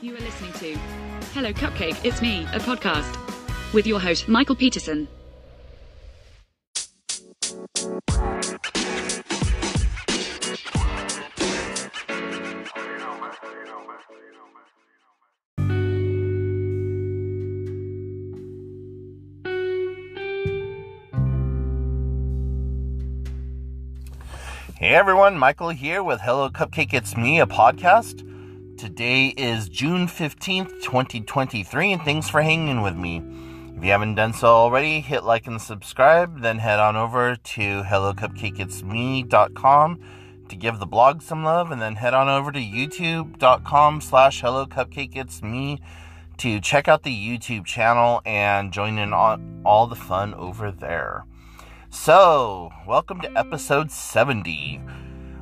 You are listening to Hello Cupcake, It's Me, a podcast with your host, Michael Peterson. Hey everyone, Michael here with Hello Cupcake It's Me, a podcast. Today is June 15th, 2023, and thanks for hanging with me. If you haven't done so already, hit like and subscribe, then head on over to hellocupcakeitsme.com to give the blog some love, and then head on over to youtube.com slash hellocupcakeitsme to check out the YouTube channel and join in on all the fun over there. So, welcome to episode 70.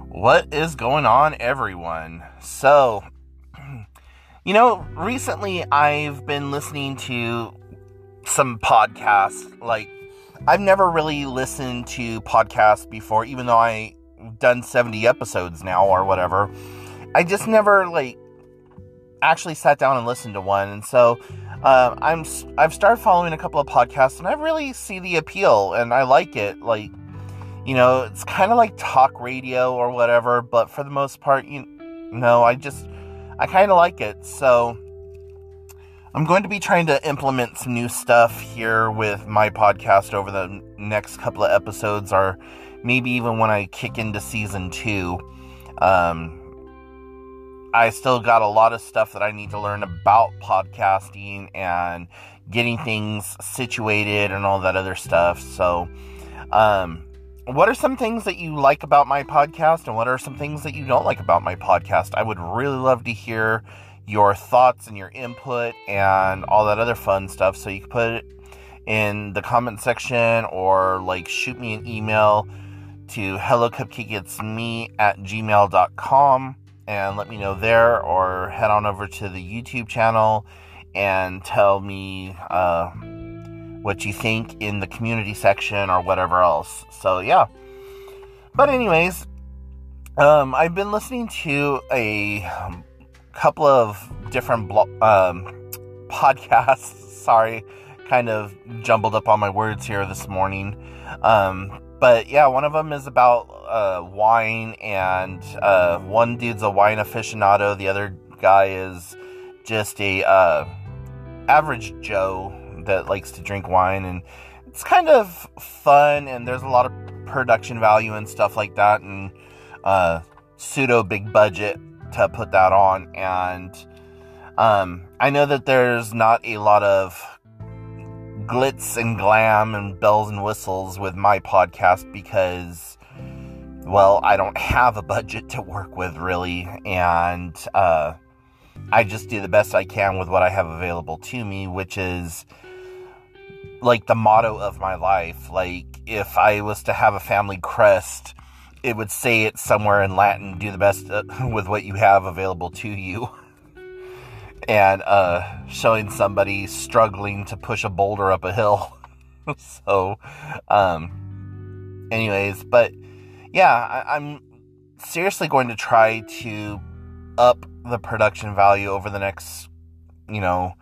What is going on, everyone? So, you know, recently I've been listening to some podcasts. Like, I've never really listened to podcasts before, even though I've done 70 episodes now or whatever. I just never, like, actually sat down and listened to one. And so, uh, I'm I've started following a couple of podcasts, and I really see the appeal, and I like it. Like, you know, it's kind of like talk radio or whatever, but for the most part, you know, I just I kind of like it. So I'm going to be trying to implement some new stuff here with my podcast over the next couple of episodes, or maybe even when I kick into season two. Um, I still got a lot of stuff that I need to learn about podcasting and getting things situated and all that other stuff. So, um, what are some things that you like about my podcast and what are some things that you don't like about my podcast? I would really love to hear your thoughts and your input and all that other fun stuff. So you can put it in the comment section or like shoot me an email to hellocupcakeitsme at gmail.com and let me know there or head on over to the YouTube channel and tell me uh, what you think in the community section or whatever else. So, yeah. But, anyways, um, I've been listening to a couple of different blo- um, podcasts. Sorry, kind of jumbled up on my words here this morning. Um, but yeah, one of them is about uh, wine, and uh, one dude's a wine aficionado. The other guy is just a uh, average Joe that likes to drink wine, and it's kind of fun. And there's a lot of production value and stuff like that, and uh, pseudo big budget to put that on. And um, I know that there's not a lot of glitz and glam and bells and whistles with my podcast because, well, I don't have a budget to work with really, and uh, I just do the best I can with what I have available to me, which is like the motto of my life. Like, if I was to have a family crest, it would say it somewhere in Latin do the best uh, with what you have available to you. and uh, showing somebody struggling to push a boulder up a hill. so, um, anyways, but yeah, I, I'm seriously going to try to up the production value over the next, you know,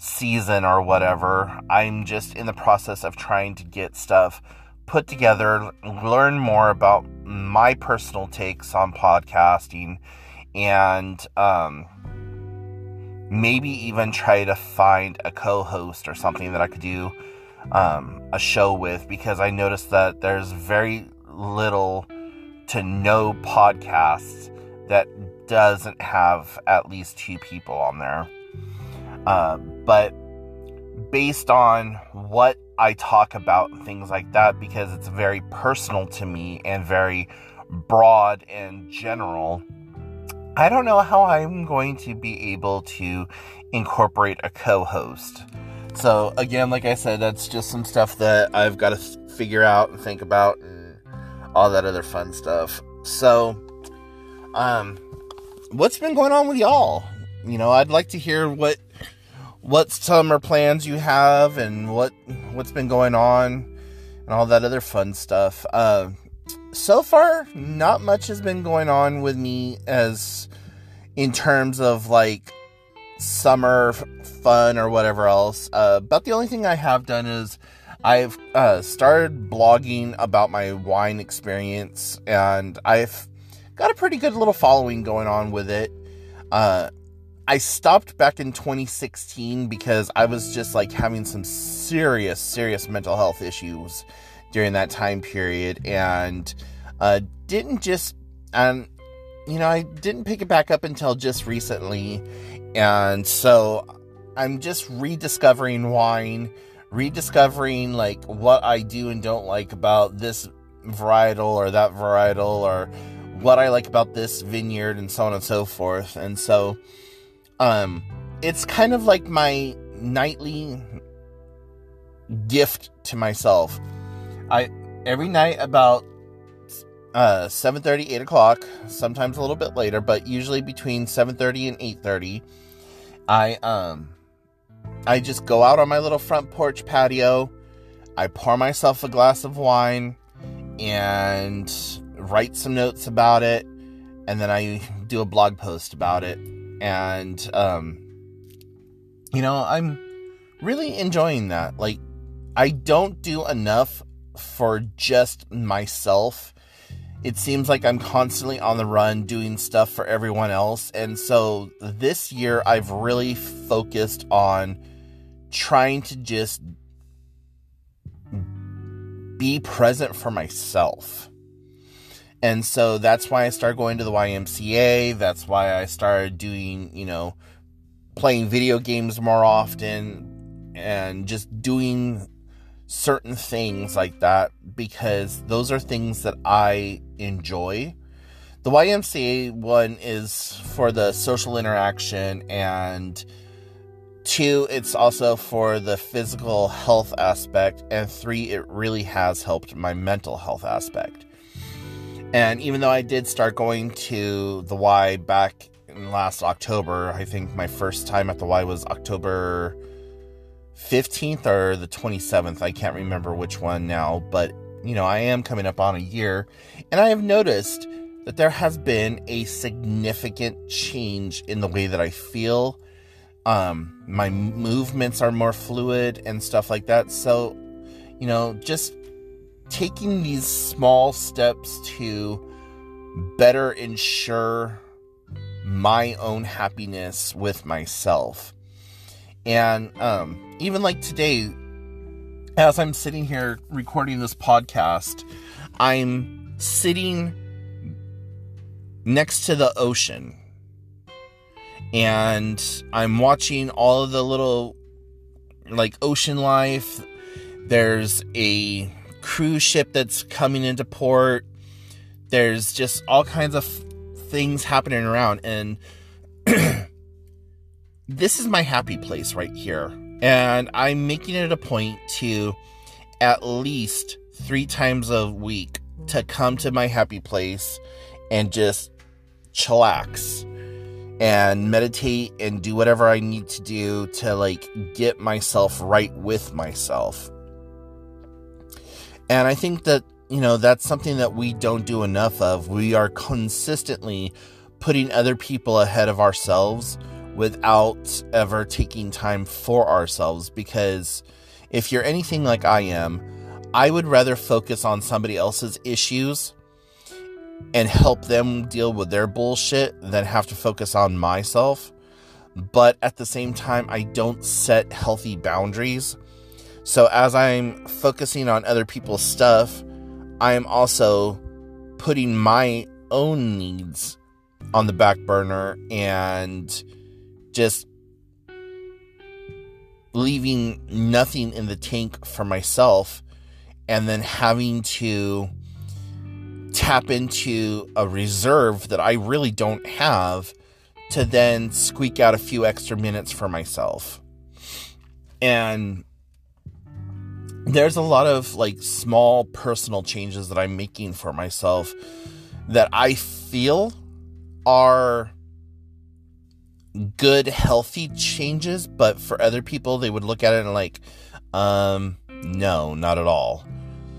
season or whatever. I'm just in the process of trying to get stuff put together, learn more about my personal takes on podcasting, and um, maybe even try to find a co-host or something that I could do um, a show with because I noticed that there's very little to no podcasts that doesn't have at least two people on there. Uh, but based on what I talk about things like that, because it's very personal to me and very broad and general, I don't know how I'm going to be able to incorporate a co host. So, again, like I said, that's just some stuff that I've got to figure out and think about and all that other fun stuff. So, um, what's been going on with y'all? You know, I'd like to hear what what summer plans you have and what what's been going on and all that other fun stuff. Uh, so far, not much has been going on with me as in terms of like summer fun or whatever else. Uh, but the only thing I have done is I've uh, started blogging about my wine experience, and I've got a pretty good little following going on with it. Uh, I stopped back in 2016 because I was just like having some serious, serious mental health issues during that time period, and uh, didn't just and you know I didn't pick it back up until just recently, and so I'm just rediscovering wine rediscovering like what I do and don't like about this varietal or that varietal or what I like about this vineyard and so on and so forth. And so um it's kind of like my nightly gift to myself. I every night about uh 7 30 8 o'clock sometimes a little bit later but usually between 7 30 and 8 30 i um I just go out on my little front porch patio. I pour myself a glass of wine and write some notes about it. And then I do a blog post about it. And, um, you know, I'm really enjoying that. Like, I don't do enough for just myself. It seems like I'm constantly on the run doing stuff for everyone else. And so this year I've really focused on trying to just be present for myself. And so that's why I started going to the YMCA. That's why I started doing, you know, playing video games more often and just doing certain things like that because those are things that I enjoy. The YMCA one is for the social interaction and Two, it's also for the physical health aspect. And three, it really has helped my mental health aspect. And even though I did start going to the Y back in last October, I think my first time at the Y was October 15th or the 27th. I can't remember which one now, but you know, I am coming up on a year. And I have noticed that there has been a significant change in the way that I feel um my movements are more fluid and stuff like that so you know just taking these small steps to better ensure my own happiness with myself and um even like today as i'm sitting here recording this podcast i'm sitting next to the ocean and I'm watching all of the little like ocean life. There's a cruise ship that's coming into port. There's just all kinds of things happening around and this is my happy place right here. And I'm making it a point to at least 3 times a week to come to my happy place and just chillax and meditate and do whatever I need to do to like get myself right with myself. And I think that, you know, that's something that we don't do enough of. We are consistently putting other people ahead of ourselves without ever taking time for ourselves because if you're anything like I am, I would rather focus on somebody else's issues and help them deal with their bullshit than have to focus on myself. But at the same time, I don't set healthy boundaries. So as I'm focusing on other people's stuff, I am also putting my own needs on the back burner and just leaving nothing in the tank for myself and then having to tap into a reserve that I really don't have to then squeak out a few extra minutes for myself. And there's a lot of like small personal changes that I'm making for myself that I feel are good, healthy changes, but for other people, they would look at it and like, um, no, not at all.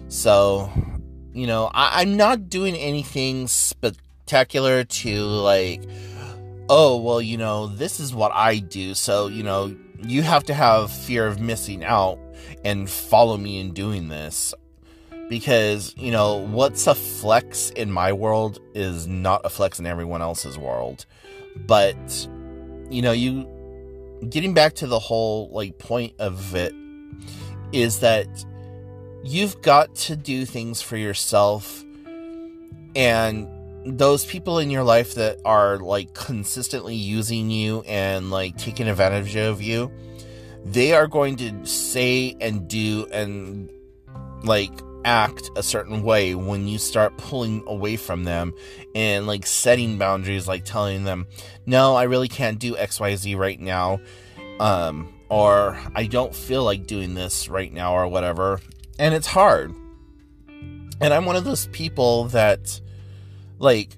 So you know, I, I'm not doing anything spectacular to like, oh, well, you know, this is what I do. So, you know, you have to have fear of missing out and follow me in doing this. Because, you know, what's a flex in my world is not a flex in everyone else's world. But, you know, you getting back to the whole like point of it is that you've got to do things for yourself and those people in your life that are like consistently using you and like taking advantage of you they are going to say and do and like act a certain way when you start pulling away from them and like setting boundaries like telling them no i really can't do xyz right now um or i don't feel like doing this right now or whatever. And it's hard. And i'm one of those people that like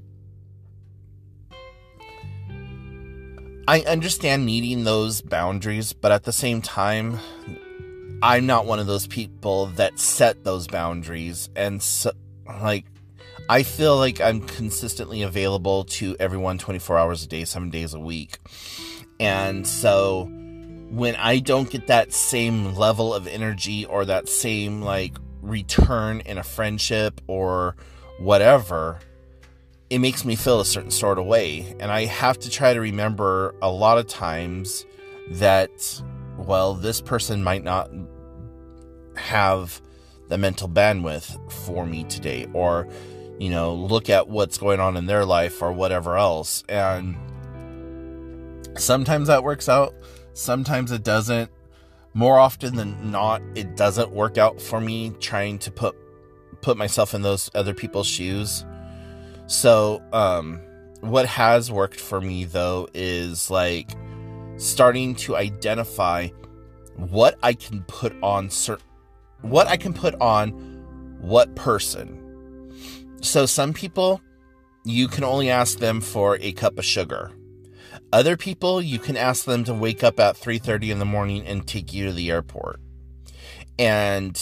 I understand needing those boundaries, but at the same time, I'm not one of those people that set those boundaries. And so, like, I feel like I'm consistently available to everyone 24 hours a day, seven days a week. And so, when I don't get that same level of energy or that same, like, return in a friendship or whatever, it makes me feel a certain sort of way. And I have to try to remember a lot of times that, well, this person might not have the mental bandwidth for me today, or, you know, look at what's going on in their life or whatever else. And sometimes that works out, sometimes it doesn't. More often than not, it doesn't work out for me trying to put put myself in those other people's shoes so, um, what has worked for me though is like starting to identify what I can put on certain what I can put on what person. So some people you can only ask them for a cup of sugar. Other people you can ask them to wake up at 3:30 in the morning and take you to the airport. And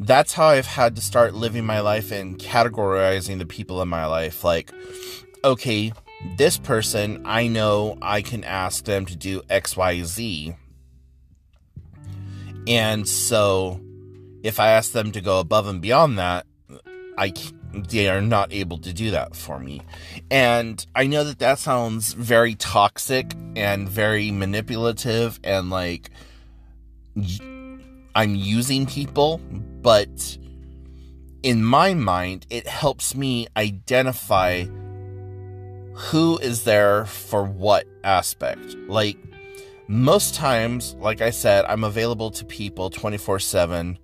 that's how I've had to start living my life and categorizing the people in my life. Like, okay, this person, I know I can ask them to do XYZ. And so if I ask them to go above and beyond that, I they are not able to do that for me. And I know that that sounds very toxic and very manipulative and like I'm using people, but in my mind, it helps me identify who is there for what aspect. Like, most times, like I said, I'm available to people 24 7.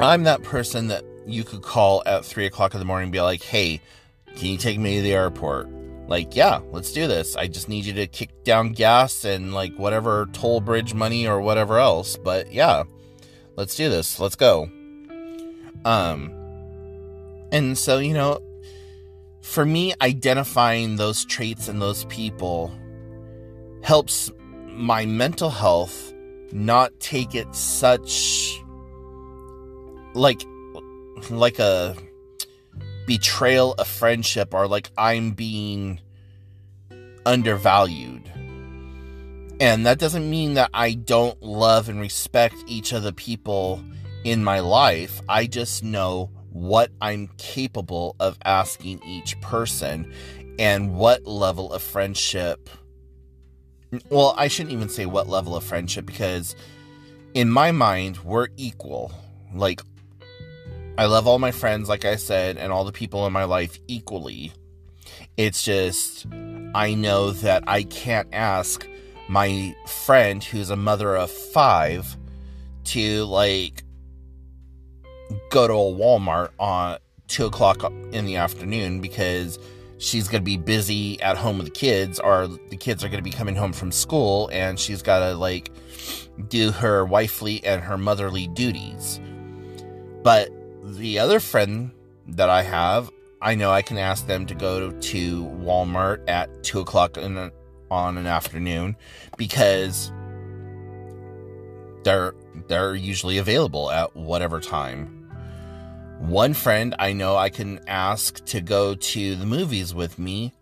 I'm that person that you could call at 3 o'clock in the morning and be like, hey, can you take me to the airport? Like, yeah, let's do this. I just need you to kick down gas and like whatever toll bridge money or whatever else. But yeah, let's do this. Let's go. Um, and so, you know, for me, identifying those traits and those people helps my mental health not take it such like like a betrayal of friendship or like I'm being undervalued. And that doesn't mean that I don't love and respect each of the people in my life. I just know what I'm capable of asking each person and what level of friendship. Well, I shouldn't even say what level of friendship because in my mind, we're equal. Like I love all my friends, like I said, and all the people in my life equally. It's just, I know that I can't ask my friend who's a mother of five to, like, go to a Walmart on two o'clock in the afternoon because she's going to be busy at home with the kids, or the kids are going to be coming home from school, and she's got to, like, do her wifely and her motherly duties. But the other friend that I have, I know I can ask them to go to Walmart at two o'clock in on an afternoon because they're they're usually available at whatever time. One friend I know I can ask to go to the movies with me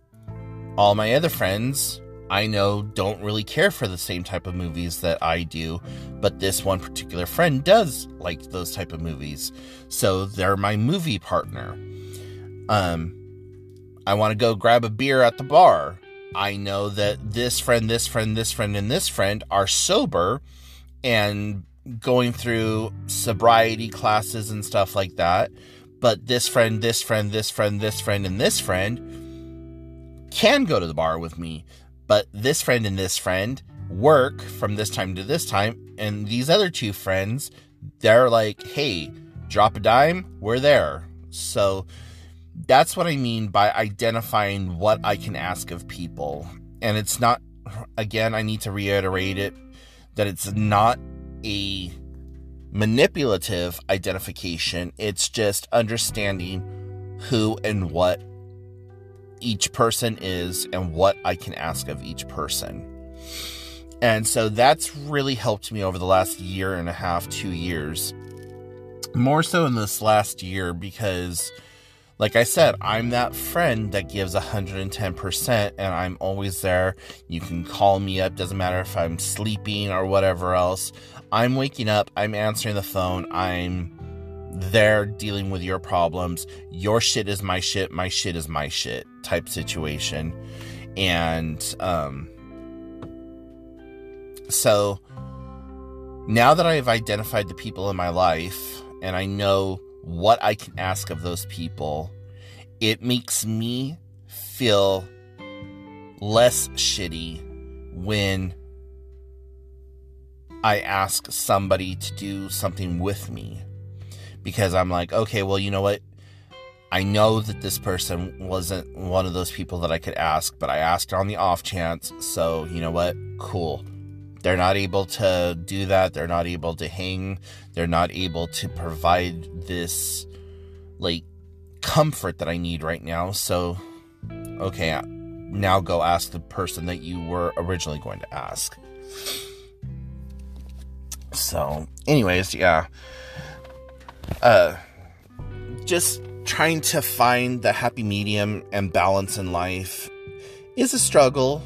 all my other friends I know don't really care for the same type of movies that I do, but this one particular friend does like those type of movies. So they're my movie partner. Um I want to go grab a beer at the bar. I know that this friend, this friend, this friend, and this friend are sober and going through sobriety classes and stuff like that. But this friend, this friend, this friend, this friend, and this friend can go to the bar with me. But this friend and this friend work from this time to this time. And these other two friends, they're like, hey, drop a dime, we're there. So that's what I mean by identifying what I can ask of people. And it's not, again, I need to reiterate it that it's not a manipulative identification, it's just understanding who and what each person is and what I can ask of each person. And so that's really helped me over the last year and a half, two years. More so in this last year because like I said, I'm that friend that gives 110% and I'm always there. You can call me up, doesn't matter if I'm sleeping or whatever else. I'm waking up, I'm answering the phone, I'm there dealing with your problems. Your shit is my shit, my shit is my shit type situation. And um so now that I've identified the people in my life and I know what I can ask of those people, it makes me feel less shitty when I ask somebody to do something with me. Because I'm like, okay, well, you know what? I know that this person wasn't one of those people that I could ask, but I asked on the off chance. So, you know what? Cool. They're not able to do that. They're not able to hang. They're not able to provide this, like, comfort that I need right now. So, okay, now go ask the person that you were originally going to ask. So, anyways, yeah. Uh, just trying to find the happy medium and balance in life is a struggle,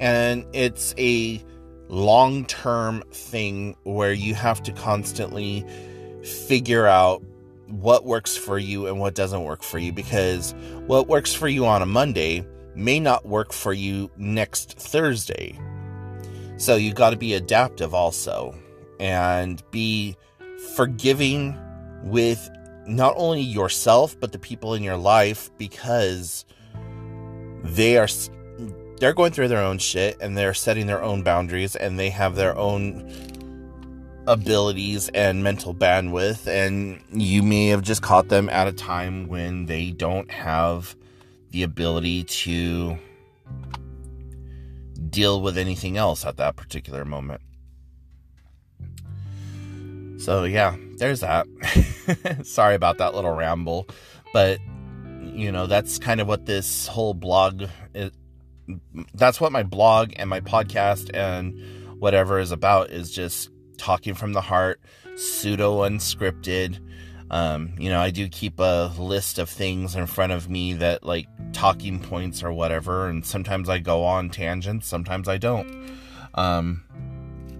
and it's a long term thing where you have to constantly figure out what works for you and what doesn't work for you because what works for you on a Monday may not work for you next Thursday. So you got to be adaptive also and be forgiving with not only yourself but the people in your life because they are they're going through their own shit and they're setting their own boundaries and they have their own abilities and mental bandwidth and you may have just caught them at a time when they don't have the ability to deal with anything else at that particular moment. So yeah, there's that. Sorry about that little ramble, but you know, that's kind of what this whole blog is, that's what my blog and my podcast and whatever is about is just talking from the heart, pseudo unscripted. Um, you know, I do keep a list of things in front of me that like talking points or whatever, and sometimes I go on tangents, sometimes I don't. Um,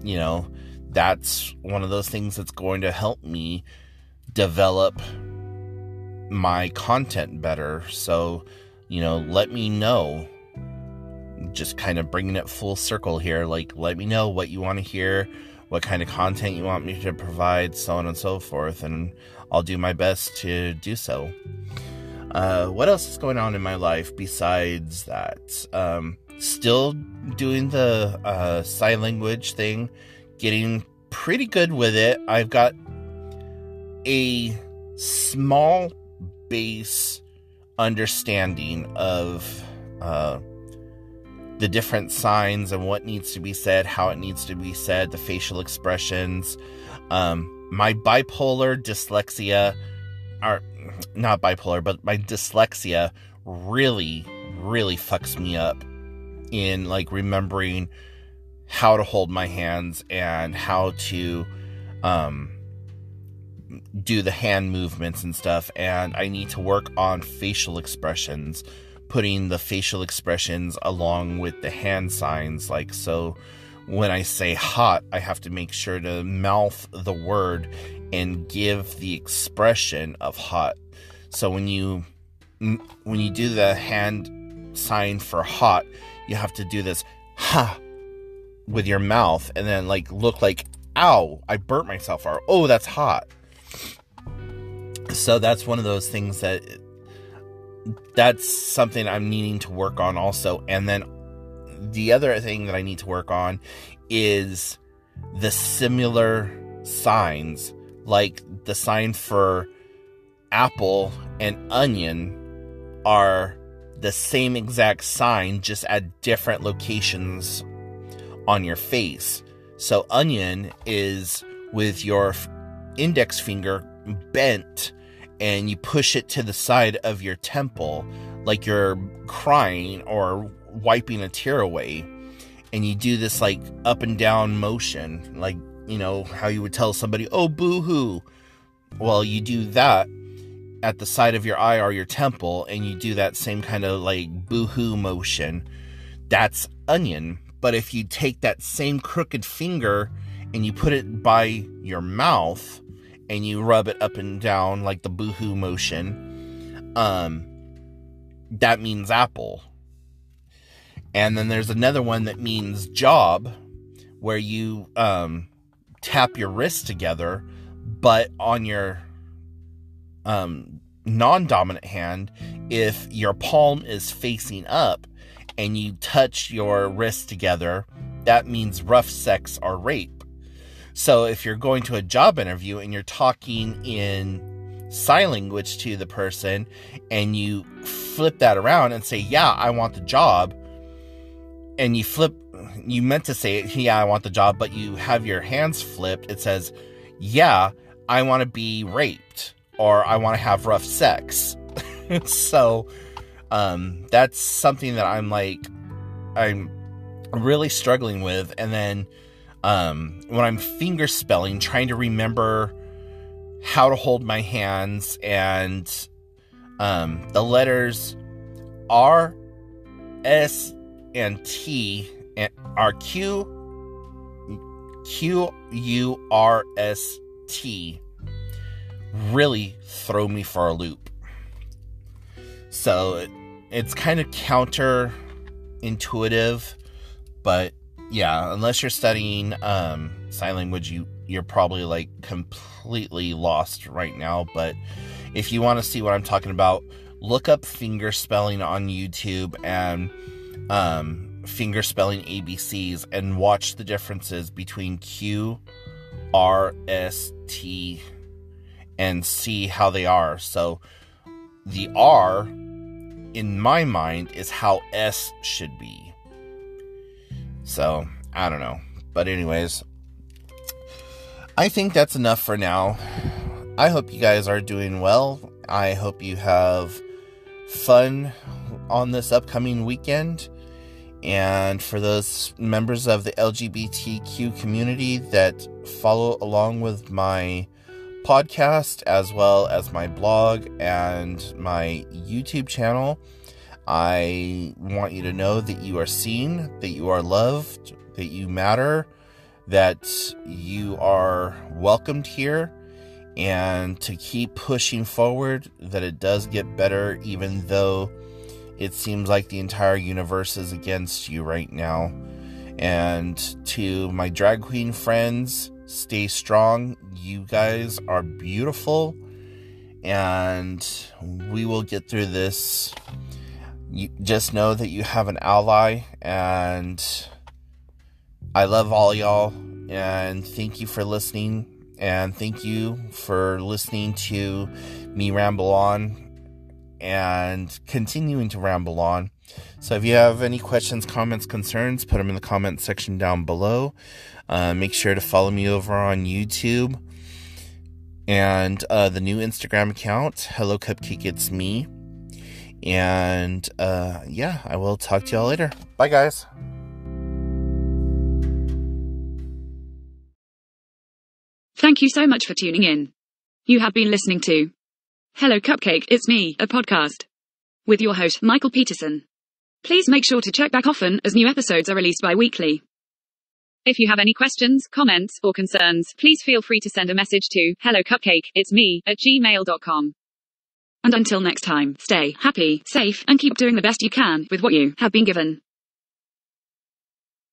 you know, that's one of those things that's going to help me develop my content better. So, you know, let me know just kind of bringing it full circle here. Like, let me know what you want to hear, what kind of content you want me to provide, so on and so forth, and I'll do my best to do so. Uh, what else is going on in my life besides that? Um, still doing the uh, sign language thing, getting pretty good with it. I've got a small base understanding of uh, the different signs and what needs to be said, how it needs to be said, the facial expressions. Um, my bipolar dyslexia, are not bipolar, but my dyslexia really, really fucks me up in like remembering how to hold my hands and how to um, do the hand movements and stuff. And I need to work on facial expressions putting the facial expressions along with the hand signs. Like, so when I say hot, I have to make sure to mouth the word and give the expression of hot. So when you when you do the hand sign for hot, you have to do this ha with your mouth and then like look like ow, I burnt myself or oh, that's hot. So that's one of those things that that's something I'm needing to work on also. And then the other thing that I need to work on is the similar signs, like the sign for apple and onion are the same exact sign, just at different locations on your face. So, onion is with your index finger bent and you push it to the side of your temple like you're crying or wiping a tear away. And you do this like up and down motion, like, you know, how you would tell somebody, oh, boo hoo. Well, you do that at the side of your eye or your temple, and you do that same kind of like boo hoo motion. That's onion. But if you take that same crooked finger and you put it by your mouth, and you rub it up and down like the boohoo motion, um, that means apple. And then there's another one that means job, where you um, tap your wrists together, but on your um, non dominant hand, if your palm is facing up and you touch your wrists together, that means rough sex or rape. So if you're going to a job interview and you're talking in sign language to the person and you flip that around and say, Yeah, I want the job, and you flip, you meant to say, Yeah, I want the job, but you have your hands flipped, it says, Yeah, I want to be raped or I want to have rough sex. so um, that's something that I'm like, I'm really struggling with. And then um, when I'm finger spelling, trying to remember how to hold my hands and um, the letters R, S, and T and are Q, Q, U, R, S, T really throw me for a loop. So it's kind of counter intuitive, but yeah, unless you're studying um, sign language, you you're probably like completely lost right now. But if you want to see what I'm talking about, look up finger spelling on YouTube and um, finger spelling ABCs and watch the differences between Q, R, S, T, and see how they are. So the R, in my mind, is how S should be. So, I don't know. But, anyways, I think that's enough for now. I hope you guys are doing well. I hope you have fun on this upcoming weekend. And for those members of the LGBTQ community that follow along with my podcast, as well as my blog and my YouTube channel, I want you to know that you are seen, that you are loved, that you matter, that you are welcomed here, and to keep pushing forward, that it does get better, even though it seems like the entire universe is against you right now. And to my drag queen friends, stay strong. You guys are beautiful, and we will get through this. You just know that you have an ally. And I love all y'all. And thank you for listening. And thank you for listening to me ramble on and continuing to ramble on. So if you have any questions, comments, concerns, put them in the comment section down below. Uh, make sure to follow me over on YouTube and uh, the new Instagram account, Hello Cupcake It's Me. And uh, yeah, I will talk to y'all later. Bye, guys. Thank you so much for tuning in. You have been listening to Hello Cupcake, It's Me, a podcast. with your host, Michael Peterson. Please make sure to check back often as new episodes are released bi-weekly. If you have any questions, comments, or concerns, please feel free to send a message to hello cupcake, it's me, at gmail.com. And until next time, stay happy, safe, and keep doing the best you can with what you have been given.